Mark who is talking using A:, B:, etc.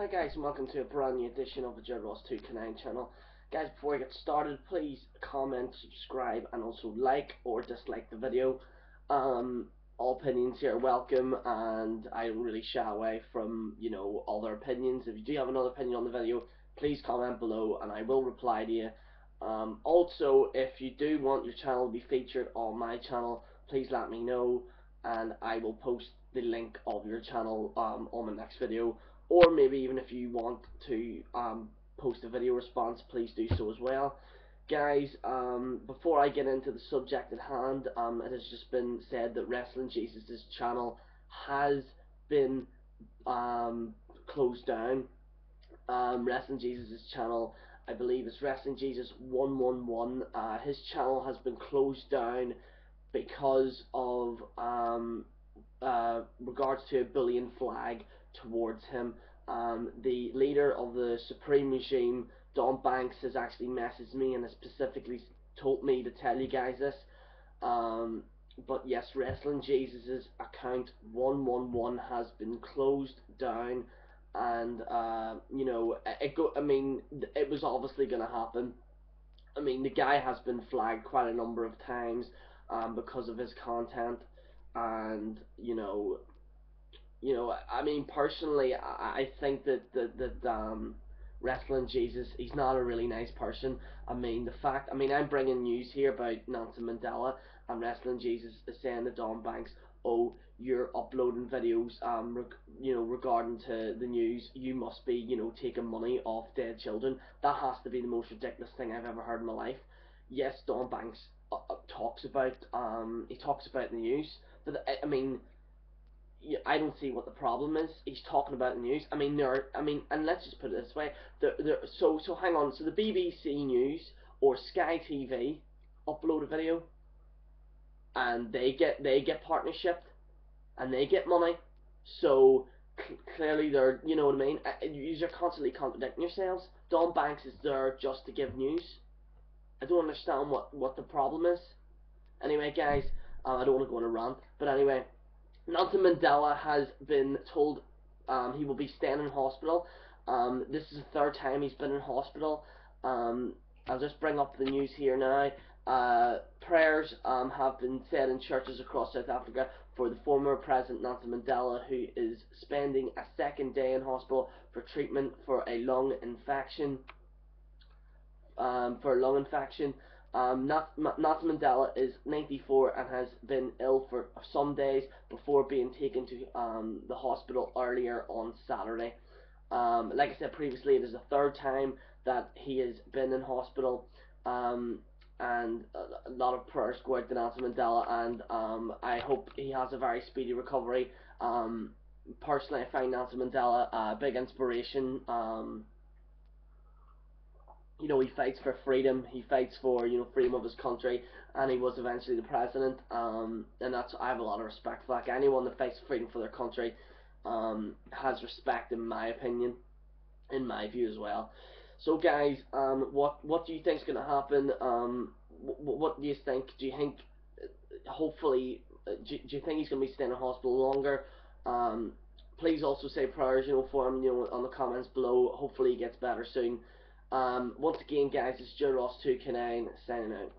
A: Hi guys and welcome to a brand new edition of the Jared Ross 2K9 channel. Guys before I get started please comment, subscribe and also like or dislike the video. Um, all opinions here are welcome and I don't really shy away from, you know, other opinions. If you do have another opinion on the video, please comment below and I will reply to you. Um, also, if you do want your channel to be featured on my channel, please let me know and I will post the link of your channel um, on the next video. Or maybe even if you want to um, post a video response please do so as well. Guys um, before I get into the subject at hand um, it has just been said that Wrestling Jesus' channel has been um, closed down. Um, Wrestling Jesus' channel I believe it's Wrestling Jesus 111 uh, his channel has been closed down because of um, uh, regards to a bullying flag towards him. Um, the leader of the Supreme regime, Don Banks, has actually messaged me and has specifically told me to tell you guys this. Um, but yes, Wrestling Jesus' account 111 has been closed down, and uh, you know, it go. I mean, it was obviously going to happen. I mean, the guy has been flagged quite a number of times um, because of his content, and you know, you know, I mean, personally, I, I think that that that um, wrestling Jesus, he's not a really nice person. I mean, the fact, I mean, I'm bringing news here about Nelson Mandela and wrestling Jesus is saying to Don Banks, oh, you're uploading videos, um, reg- you know, regarding to the news, you must be, you know, taking money off dead children. That has to be the most ridiculous thing I've ever heard in my life. Yes, Don Banks uh, uh, talks about, um, he talks about the news, but I, mean yeah, I don't see what the problem is. He's talking about the news. I mean, there. Are, I mean, and let's just put it this way. There, there. So, so hang on. So the BBC News or Sky TV upload a video, and they get they get partnership, and they get money. So clearly, they're. You know what I mean? You're constantly contradicting yourselves. Don Banks is there just to give news. I don't understand what what the problem is. Anyway, guys, uh, I don't want to go on a rant, but anyway. Nelson Mandela has been told um, he will be staying in hospital. Um, this is the third time he's been in hospital. Um, I'll just bring up the news here now. Uh, prayers um, have been said in churches across South Africa for the former President Nelson Mandela, who is spending a second day in hospital for treatment for a lung infection. Um, for a lung infection. Um, Nelson Mandela is 94 and has been ill for some days before being taken to um, the hospital earlier on Saturday. Um, like I said previously, it is the third time that he has been in hospital, um, and a, lot of prayers go out to Nelson Mandela, and um, I hope he has a very speedy recovery. Um, personally, I find Nelson Mandela a big inspiration. Um, you know, he fights for freedom. He fights for you know freedom of his country, and he was eventually the president. Um, and that's I have a lot of respect for guy. Anyone that fights for freedom for their country, um, has respect in my opinion, in my view as well. So guys, um, what what do you think is going to happen? Um, what, what do you think? Do you think, uh, hopefully, uh, do, do you think he's going to be staying in hospital longer? Um, please also say prayers, you know, for him, you know, on the comments below. Hopefully he gets better soon. Um, once again, guys, it's Joe Ross 2K9 signing out.